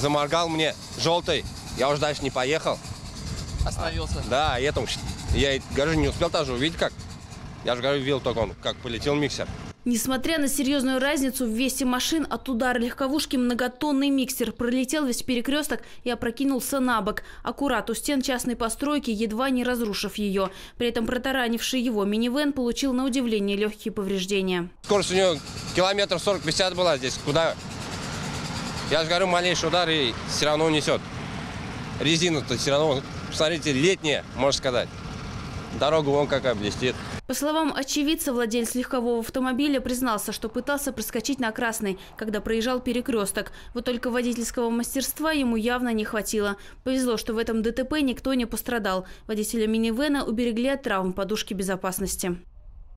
заморгал мне желтый. Я уже дальше не поехал. Остановился. Да, я там, я даже не успел даже увидеть как. Я же говорю, видел только он, как полетел миксер. Несмотря на серьезную разницу в весе машин, от удара легковушки многотонный миксер пролетел весь перекресток и опрокинулся на бок, аккурат у стен частной постройки, едва не разрушив ее. При этом протаранивший его минивэн получил на удивление легкие повреждения. Скорость у него километр 40-50 была здесь. Куда? Я же говорю, малейший удар и все равно унесет. Резина-то все равно, посмотрите, летняя, можно сказать. Дорога вон какая блестит. По словам очевидца, владелец легкового автомобиля признался, что пытался проскочить на красный, когда проезжал перекресток. Вот только водительского мастерства ему явно не хватило. Повезло, что в этом ДТП никто не пострадал. Водителя минивэна уберегли от травм подушки безопасности.